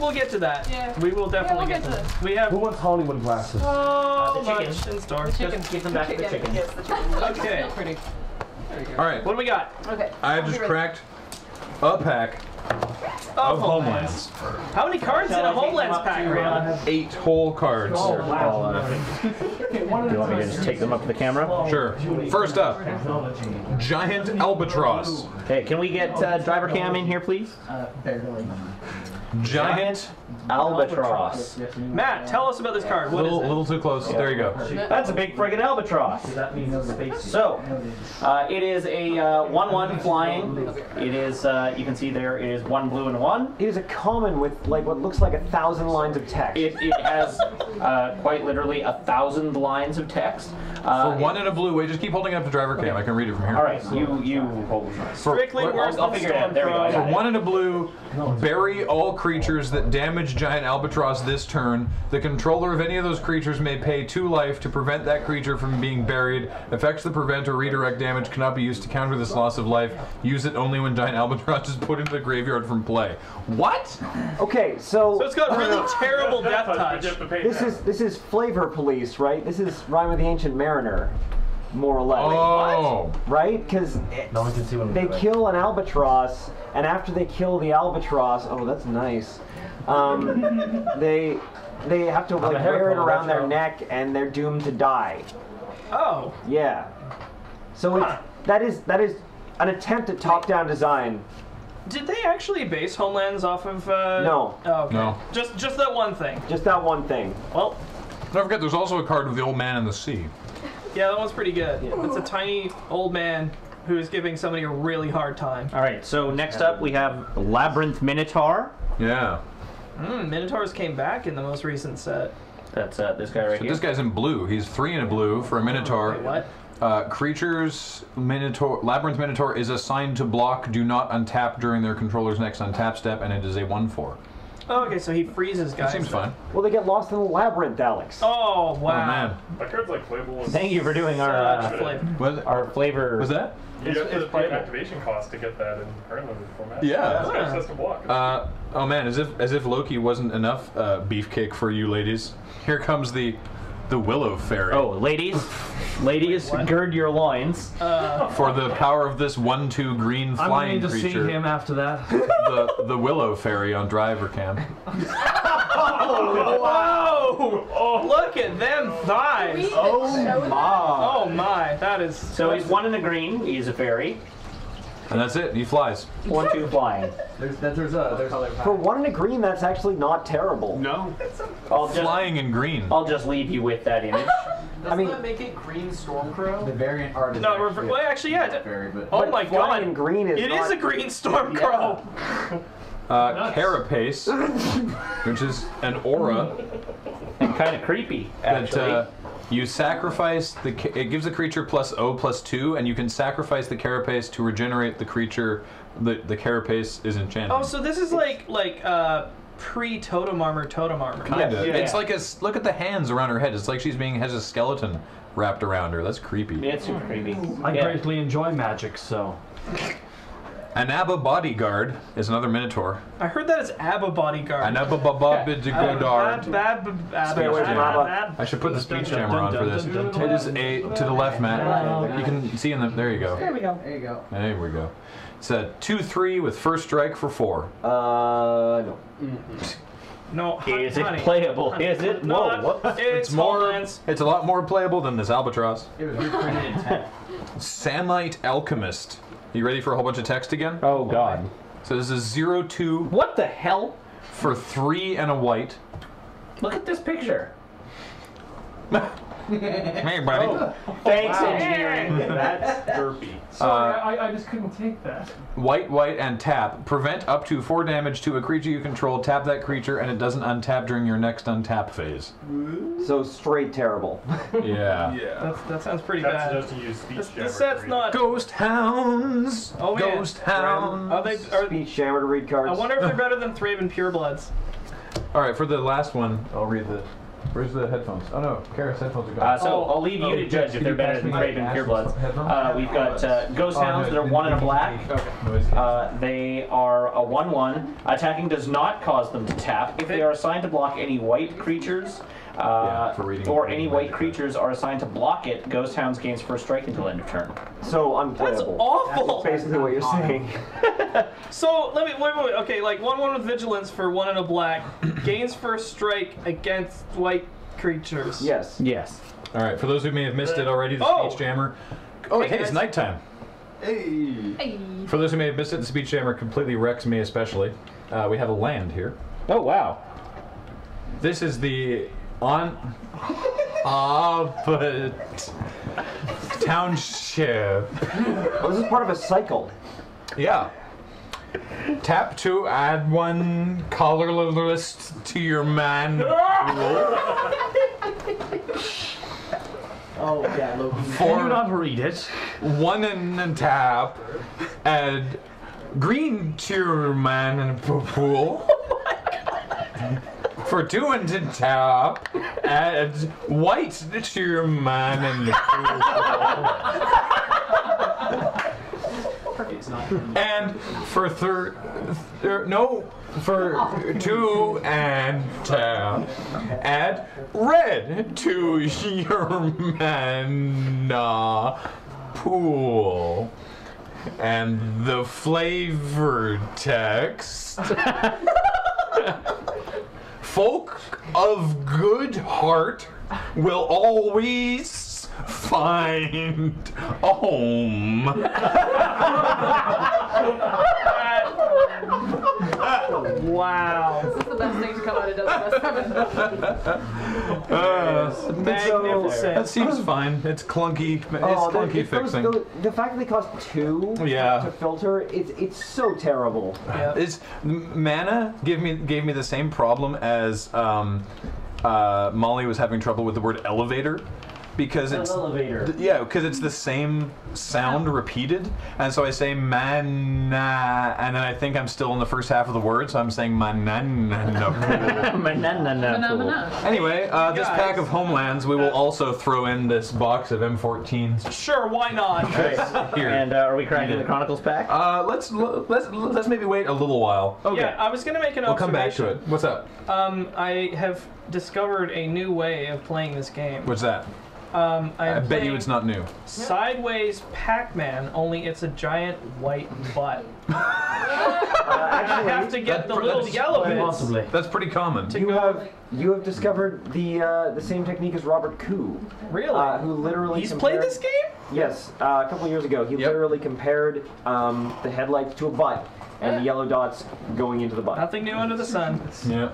We'll get to that. Yeah. We will definitely we'll get, get to to that. We have Who wants Hollywood glasses? so the much chicken. in store. The Chicken. Give them back to the chicken. Yes, the chicken. Okay. Real pretty. All right, What do we got? Okay. I have just ready. cracked a pack Oh, of Homelands. How many cards in a Homelands pack, Graham? Eight whole cards. I'll, uh, do you want me to just take them up to the camera? Sure. First up, giant albatross. Okay, can we get uh, driver cam in here, please? Giant, Albatross. Matt, tell us about this card. What is little, it? little too close. There you go. That's a big friggin' albatross. So, uh, it is a 1-1 flying. It is, uh, you can see there, it is one blue and one. It is a common with like what looks like a thousand lines of text. It, it has uh, quite literally a thousand lines of text. Uh, For one in a blue, wait, just keep holding it up to driver cam. I can read it from here. All right, you you hold. Strictly I'll- I'll than figure it out. There we go, I Stormcrow. got it. One in a blue, bury all creatures that damage giant albatross this turn. The controller of any of those creatures may pay two life to prevent that creature from being buried. Effects that prevent or redirect damage cannot be used to counter this loss of life. Use it only when giant albatross is put into the graveyard from play. What? Okay, so, So it's got really uh, terrible death touch. this is this is flavor police, right? This is Rime of the Ancient Mariner, more or less. Oh. Right? Because No one can see what they kill an albatross, and after they kill the albatross, oh, that's nice. Um, they they have to like wear it around their all. neck, and they're doomed to die. Oh. Yeah. So it's, that is that is an attempt at top-down design. Did they actually base Homelands off of? Uh... No. Oh, okay. No. Just just that one thing. Just that one thing. Well, Don't forget, there's also a card of the old man in the sea. Yeah, that one's pretty good. It's a tiny old man who is giving somebody a really hard time. All right, so next up we have Labyrinth Minotaur. Yeah. Mm, Minotaurs came back in the most recent set. That's uh, this guy right But here. this guy's in blue. He's three in a blue for a Minotaur. Wait, what? Uh, creatures Minotaur Labyrinth Minotaur is assigned to block. Do not untap during their controller's next untap step, and it is a one-four. Oh, okay, so he freezes guys. Seems fine. Well, they get lost in the labyrinth, Alex. Oh wow. Oh man, That card's like playable. with- Thank you for doing our Such uh, flavor. was our flavor. was that? You have to it's pay playable. activation cost to get that in current limited format. Yeah. This guy just has to block. Uh, oh man, as if as if Loki wasn't enough uh, beefcake for you ladies. Here comes the the Willow Faerie. Oh, ladies, ladies, gird your loins. Uh, For the power of this one-two green I'm flying going to see him after that. the the Willow Faerie on driver cam. Oh, Whoa! Oh, look at them thighs. Oh my. Oh my, that is. So he's one in the green. He's a fairy. And that's it. He flies. One, two, flying. There's there's a there's For one in a green, that's actually not terrible. no. I'll just, Flying in green. I'll just leave you with that image. I mean, make it green Stormcrow? The variant art is No, actually rever- well, actually, yeah. it- very, but Oh but my flying god. in green is It not, is a green Stormcrow. Uh, Carapace, which is an aura and kind of creepy, that actually. uh, you sacrifice the. It gives the creature plus O plus two, and you can sacrifice the Carapace to regenerate the creature. The the Carapace is enchanted. Oh, so this is like like uh pre totem armor totem armor. Kinda. Yeah. It's like a look at the hands around her head. It's like she's being has a skeleton wrapped around her. That's creepy. yeah, it's super creepy. I Yeah. greatly enjoy magic, so Anaba Bodyguard is another Minotaur. I heard that is Abba bodyguard. Bodyguard. Stay away from Abba. bad. I should put the speech jammer on for this. It is a to the left, Matt. You can see in the. There you go. There we go. there you go. There we go. It's a two-three with first strike for four. Uh, no. No, Is it honey. playable? Is it? Not. Whoa, what? It's, more. Homelands. It's a lot more playable than this albatross. It was reprinted in ten. Samite Alchemist. You ready for a whole bunch of text again? Oh God. So this is zero two What the hell? for three and a white. Look at this picture. Hey, buddy. Oh. Thanks, engineering. That's uh, derpy. Sorry, I, I just couldn't take that. White, white, and tap. Prevent up to four damage to a creature you control. Tap that creature, and it doesn't untap during your next untap phase. So straight terrible. Yeah. Yeah. That's, that sounds pretty That's bad. just to use speech This, jammer this set's not. Ghost hounds. Oh man. Ghost hounds. Are they? Are, Speech jammer to read cards. I wonder if they're better than Thraben Purebloods. All right, for the last one, I'll read the Where's the headphones? Oh no, Karis headphones are gone. Uh, so Oh, I'll leave you oh, to judge if they're better than me Craven Purebloods. Uh, we've got uh, Ghost Oh, Hounds no, that are the- one and a black. Okay. Uh, they are a 1 1. Attacking does not cause them to tap. If they are assigned to block any white creatures, Yeah, uh, for reading- or any white magic. creatures are assigned to block it, Ghost Hounds gains first strike until end of turn. So unplayable. awful. That's basically what you're saying. So let me wait, wait, wait. Okay, like one one with vigilance for one and a black gains first strike against white creatures. Yes. Yes. All right, for those who may have missed it already, the Oh! speech jammer. Oh, Hey, hey, it's guys. nighttime. Hey. For those who may have missed it, the speech jammer completely wrecks me, especially. Uh, we have a land here. Oh, wow. This is the on. Ah, but township. Oh, this is part of a cycle. Yeah. Tap to add one colorless to your man Oh yeah, Loki. Can you for not read it? one and a tap. Add green to your man in the pool. Oh for two and a tap, add white to your man in the pool. And for third, thir- no, for two and tap, add red to your mana pool. And the flavor text. Folk of good heart will always find a home. Wow. This is the best thing to come out of Dozen Seven. Uh, Magnificent. that seems fine. It's clunky. It's Oh, the- clunky it goes- fixing. The, the fact that they cost two Yeah. to filter, it's it's so terrible. It's mana give me gave me the same problem as um, uh, Molly was having trouble with the word elevator because it's elevator. yeah because it's the same sound repeated and so I say mana and then I think I'm still in the first half of the word so I'm saying manana. Phenomena. anyway, uh, this Guys. pack of homelands we will also throw in this box of M14s Sure, why not? here. And uh, are we cracking the Chronicles pack? uh, let's let's let's maybe wait a little while. okay. Yeah, I was gonna make an We'll come back to it. What's up? Um, I have discovered a new way of playing this game. What's that? Um, I, I bet you it's not new. Sideways Pac-Man, only it's a giant white butt. Uh, I have actually, to get That- the that's little yellow bits. Possibly. That's pretty common. to you go. have you have discovered the uh, the same technique as Robert Koo, Really? uh, who literally He's compared, played this game? Yes, uh, a couple years ago, he Yep. literally compared um, the headlights to a butt and the yellow dots going into the butt. Nothing new under the sun. Yeah.